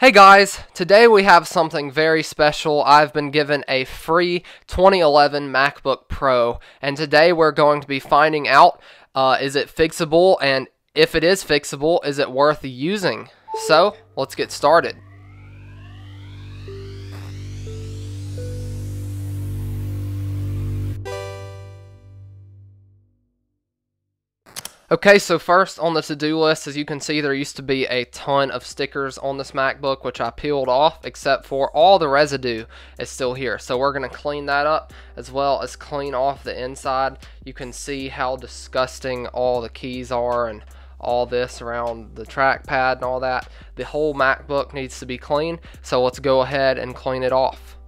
Hey guys, today we have something very special. I've been given a free 2011 MacBook Pro, and today we're going to be finding out uh, is it fixable, and if it is fixable, is it worth using? So, let's get started. Okay, so first on the to-do list, as you can see, there used to be a ton of stickers on this MacBook, which I peeled off, except for all the residue is still here. So we're going to clean that up, as well as clean off the inside. You can see how disgusting all the keys are and all this around the trackpad and all that. The whole MacBook needs to be clean, so let's go ahead and clean it off.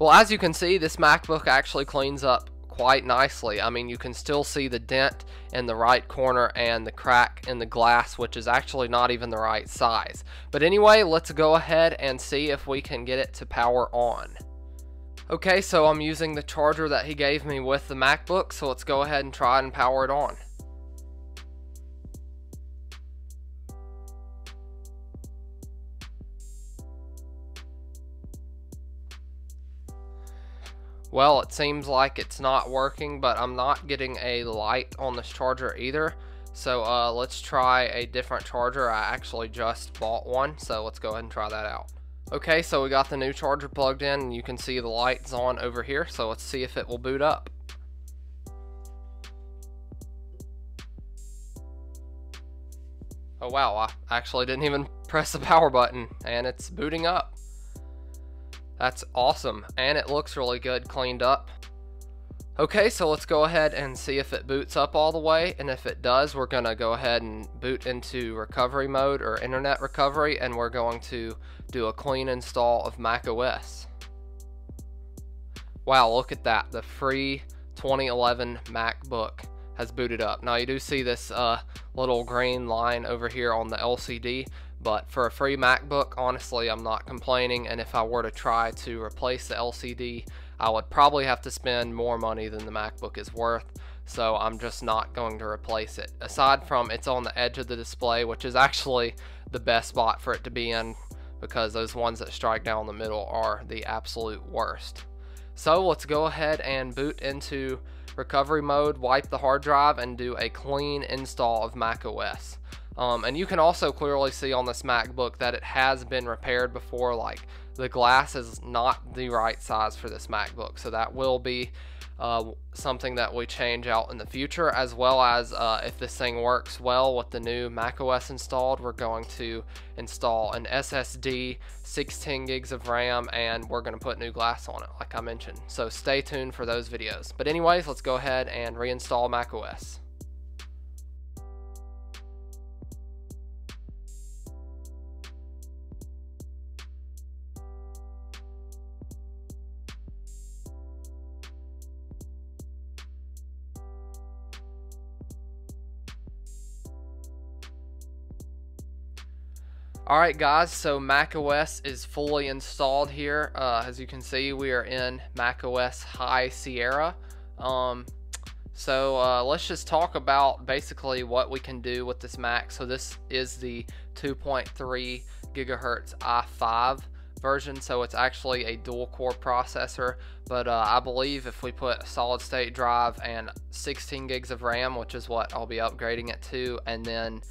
Well, as you can see, this MacBook actually cleans up quite nicely. I mean, you can still see the dent in the right corner and the crack in the glass, which is actually not even the right size. But anyway, let's go ahead and see if we can get it to power on. Okay, so I'm using the charger that he gave me with the MacBook, so let's go ahead and try and power it on. Well, it seems like it's not working, but I'm not getting a light on this charger either. So uh, let's try a different charger. I actually just bought one, so let's go ahead and try that out. Okay, so we got the new charger plugged in, and you can see the lights on over here, so let's see if it will boot up. Oh wow, I actually didn't even press the power button, and it's booting up. That's awesome, and it looks really good cleaned up. Okay, so let's go ahead and see if it boots up all the way, and if it does, we're going to go ahead and boot into recovery mode or internet recovery, and we're going to do a clean install of macOS. Wow, look at that, the free 2011 MacBook has booted up. Now you do see this uh, little green line over here on the LCD, but for a free MacBook, honestly, I'm not complaining. And if I were to try to replace the LCD, I would probably have to spend more money than the MacBook is worth. So I'm just not going to replace it. Aside from it's on the edge of the display, which is actually the best spot for it to be in because those ones that strike down the middle are the absolute worst. So let's go ahead and boot into recovery mode, wipe the hard drive, and do a clean install of macOS. Um, and you can also clearly see on this MacBook that it has been repaired before. Like the glass is not the right size for this MacBook. So that will be uh, something that we change out in the future, as well as uh, if this thing works well with the new macOS installed, we're going to install an SSD, 16 gigs of RAM, and we're going to put new glass on it, like I mentioned. So stay tuned for those videos. But anyways, let's go ahead and reinstall macOS. Alright guys, so macOS is fully installed here. Uh, as you can see, we are in macOS High Sierra. Um, so uh, let's just talk about basically what we can do with this Mac. So this is the 2.3 gigahertz i5 version, so it's actually a dual core processor. But uh, I believe if we put a solid state drive and 16 gigs of RAM, which is what I'll be upgrading it to, and then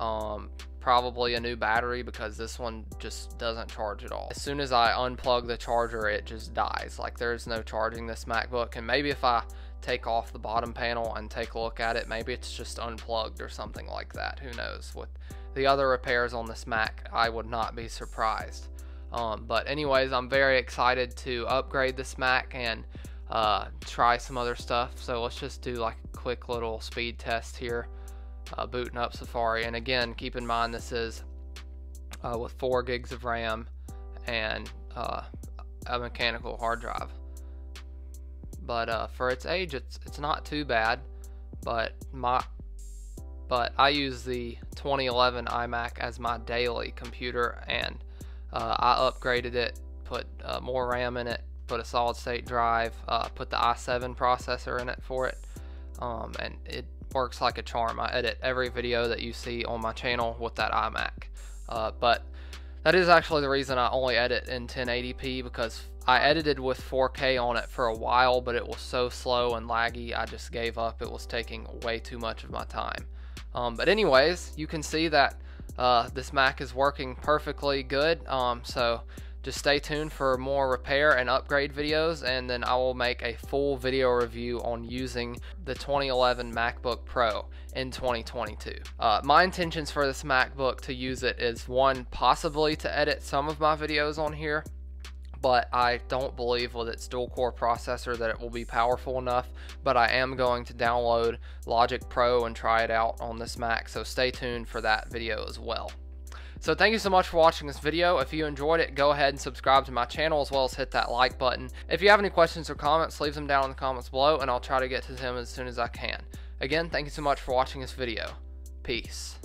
um, probably a new battery because this one just doesn't charge at all. As soon as I unplug the charger, it just dies. Like there's no charging this MacBook. And maybe if I take off the bottom panel and take a look at it, maybe it's just unplugged or something like that. Who knows? With the other repairs on this Mac, I would not be surprised. Um, but anyways, I'm very excited to upgrade this Mac and uh, try some other stuff. So let's just do like a quick little speed test here uh, booting up Safari. And again, keep in mind this is uh, with 4 gigs of RAM and uh, a mechanical hard drive. But uh, for its age, it's it's not too bad. But my but I use the 2011 iMac as my daily computer, and uh, I upgraded it, put uh, more RAM in it, put a solid state drive, put the i7 processor in it for it, um, and it works like a charm. I edit every video that you see on my channel with that iMac. Uh, but that is actually the reason I only edit in 1080p because I edited with 4K on it for a while, but it was so slow and laggy, I just gave up. It was taking way too much of my time. Um, but anyways, you can see that uh, this Mac is working perfectly good. Um, so just stay tuned for more repair and upgrade videos and then I will make a full video review on using the 2011 MacBook Pro in 2022. Uh, my intentions for this MacBook to use it is one, possibly to edit some of my videos on here but I don't believe with its dual core processor that it will be powerful enough. But I am going to download Logic Pro and try it out on this Mac, so stay tuned for that video as well. So thank you so much for watching this video. If you enjoyed it, go ahead and subscribe to my channel as well as hit that like button. If you have any questions or comments, leave them down in the comments below and I'll try to get to them as soon as I can. Again, thank you so much for watching this video. Peace.